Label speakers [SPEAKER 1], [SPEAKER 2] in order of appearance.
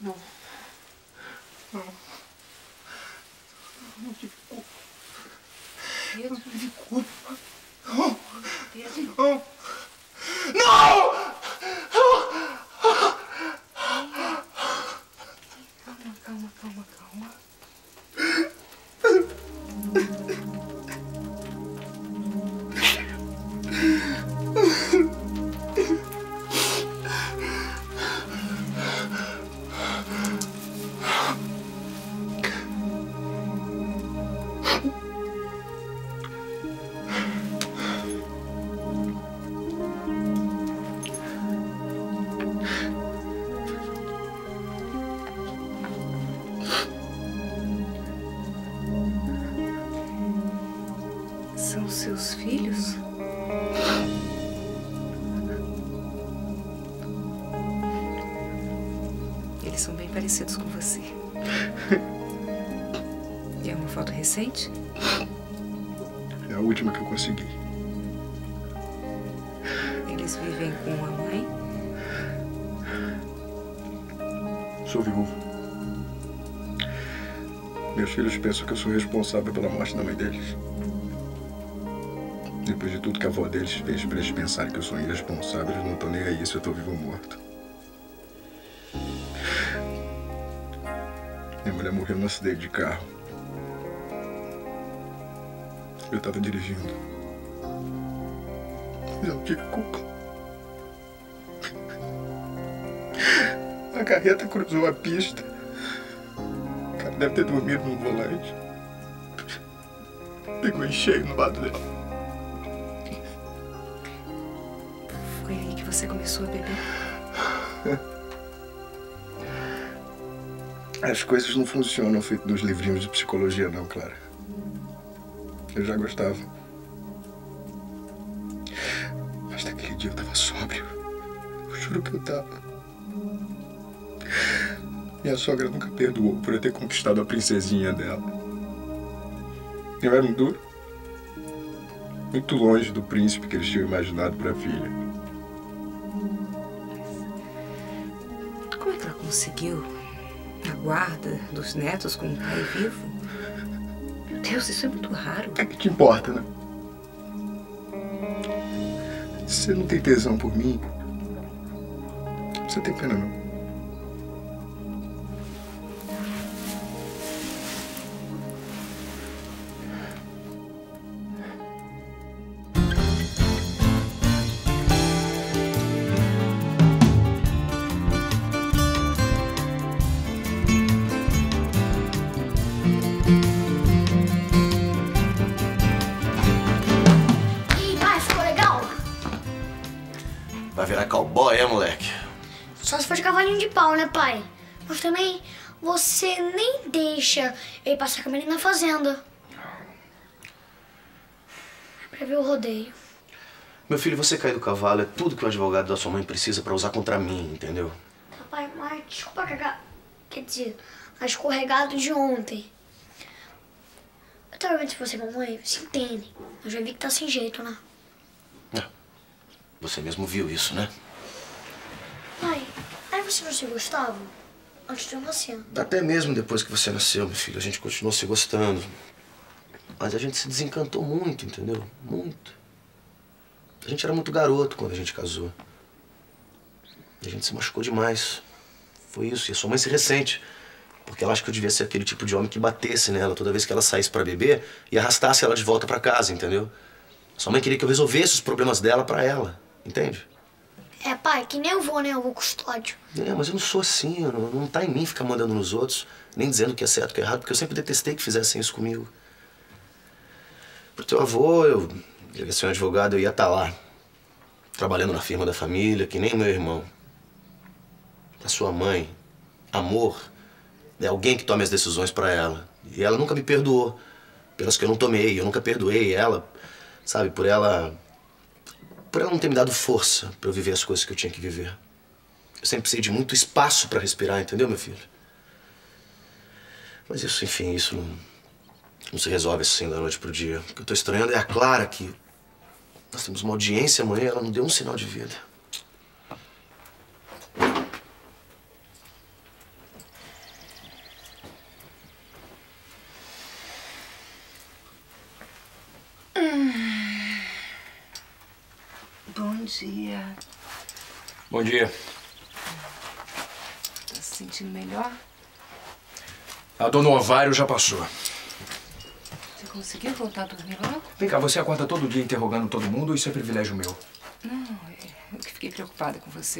[SPEAKER 1] Não.
[SPEAKER 2] Não. Não tive culpa.
[SPEAKER 1] Pedro.
[SPEAKER 2] Não tive culpa. Não.
[SPEAKER 1] Pedro.
[SPEAKER 2] Não.
[SPEAKER 1] São seus filhos? Eles são bem parecidos com você. E é uma foto recente?
[SPEAKER 2] É a última que eu consegui.
[SPEAKER 1] Eles vivem com a mãe?
[SPEAKER 2] Sou viúvo. Meus filhos pensam que eu sou responsável pela morte da mãe deles. Depois de tudo que a avó deles fez pra eles pensarem que eu sou irresponsável, eles não estão nem aí se eu tô vivo ou morto. Minha mulher morreu num acidente de carro. Eu tava dirigindo. Mas eu não tive culpa. A carreta cruzou a pista. O cara deve ter dormido no volante. Pegou em cheio no lado dele.
[SPEAKER 1] Você começou a beber?
[SPEAKER 2] As coisas não funcionam feito nos livrinhos de psicologia, não, Clara. Eu já gostava. Mas naquele dia eu tava sóbrio. Eu juro que eu tava. Minha sogra nunca perdoou por eu ter conquistado a princesinha dela. Eu era um duro. Muito longe do príncipe que eles tinham imaginado pra filha.
[SPEAKER 1] Conseguiu a guarda dos netos com o pai vivo? Meu Deus, isso é muito raro.
[SPEAKER 2] O que te importa, né? Você não tem tesão por mim, precisa ter pena, não.
[SPEAKER 3] Virar cowboy, é, moleque?
[SPEAKER 4] Só se for de cavalinho de pau, né, pai? Mas também você nem deixa ele passar com a menina na fazenda. Pra ver o rodeio.
[SPEAKER 3] Meu filho, você cair do cavalo é tudo que o advogado da sua mãe precisa pra usar contra mim, entendeu?
[SPEAKER 4] Papai, mas desculpa cagar. Quer dizer, a escorregado de ontem. Eu tava vendo se você e a mamãe se entendem. Eu já vi que tá sem jeito, né?
[SPEAKER 3] Você mesmo viu isso, né?
[SPEAKER 4] Pai, aí você não se gostava? Antes de eu nascer.
[SPEAKER 3] Até mesmo depois que você nasceu, meu filho, a gente continuou se gostando. Mas a gente se desencantou muito, entendeu? Muito. A gente era muito garoto quando a gente casou. E a gente se machucou demais. Foi isso. E a sua mãe se ressente. Porque ela acha que eu devia ser aquele tipo de homem que batesse nela toda vez que ela saísse pra beber e arrastasse ela de volta pra casa, entendeu? Sua mãe queria que eu resolvesse os problemas dela pra ela, entende?
[SPEAKER 4] É, pai, que nem eu vou, né? Eu vou custódio.
[SPEAKER 3] É, mas eu não sou assim, não, não tá em mim ficar mandando nos outros, nem dizendo o que é certo o que é errado, porque eu sempre detestei que fizessem isso comigo. Pro teu avô, eu devia ser um advogado, eu ia estar lá, trabalhando na firma da família, que nem meu irmão. A sua mãe, amor, é alguém que tome as decisões pra ela. E ela nunca me perdoou pelas que eu não tomei, eu nunca perdoei ela, sabe, por ela por ela não ter me dado força pra eu viver as coisas que eu tinha que viver. Eu sempre precisei de muito espaço pra respirar, entendeu, meu filho? Mas isso, enfim, isso não, não se resolve assim da noite pro dia. O que eu tô estranhando é a Clara que nós temos uma audiência amanhã, ela não deu um sinal de vida.
[SPEAKER 1] Bom dia.
[SPEAKER 5] Bom dia.
[SPEAKER 1] Tá se sentindo melhor?
[SPEAKER 5] A dor no ovário já passou.
[SPEAKER 1] Você conseguiu voltar a dormir logo?
[SPEAKER 5] Vem cá, você acorda todo dia interrogando todo mundo ou isso é privilégio meu?
[SPEAKER 1] Não, é- eu que fiquei preocupada com você.